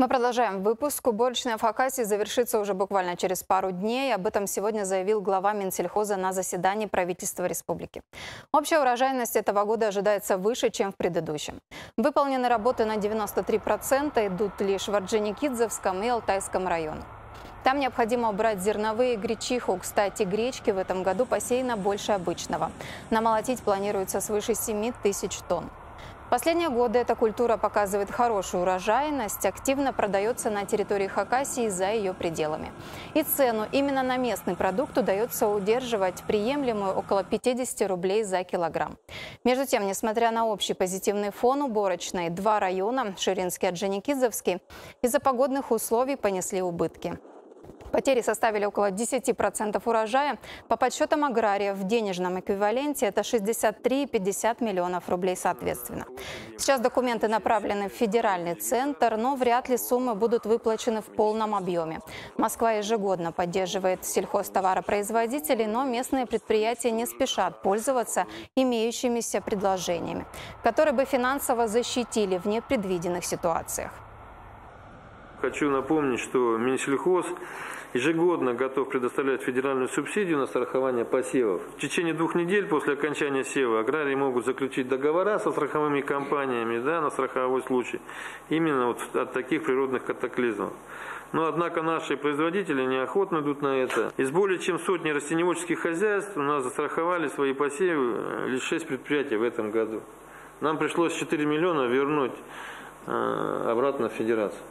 Мы продолжаем выпуск. Уборочная в Хакасии завершится уже буквально через пару дней. Об этом сегодня заявил глава Минсельхоза на заседании правительства республики. Общая урожайность этого года ожидается выше, чем в предыдущем. Выполнены работы на 93%, идут лишь в Орджоникидзевском и Алтайском районах. Там необходимо убрать зерновые гречиху. Кстати, гречки в этом году посеяно больше обычного. Намолотить планируется свыше 7 тысяч тонн. Последние годы эта культура показывает хорошую урожайность, активно продается на территории Хакасии и за ее пределами. И цену именно на местный продукт удается удерживать приемлемую около 50 рублей за килограмм. Между тем, несмотря на общий позитивный фон уборочной, два района, Ширинский и Орджоникидзевский, из-за погодных условий понесли убытки. Потери составили около 10% урожая. По подсчетам аграриев в денежном эквиваленте это 63,50 миллионов рублей соответственно. Сейчас документы направлены в федеральный центр, но вряд ли суммы будут выплачены в полном объеме. Москва ежегодно поддерживает сельхозтоваропроизводителей, но местные предприятия не спешат пользоваться имеющимися предложениями, которые бы финансово защитили в непредвиденных ситуациях. Хочу напомнить, что Минсельхоз ежегодно готов предоставлять федеральную субсидию на страхование посевов. В течение двух недель после окончания сева аграрии могут заключить договора со страховыми компаниями да, на страховой случай, именно вот от таких природных катаклизмов. Но, однако, наши производители неохотно идут на это. Из более чем сотни растеневодческих хозяйств у нас застраховали свои посевы э, лишь 6 предприятий в этом году. Нам пришлось 4 миллиона вернуть э, обратно в федерацию.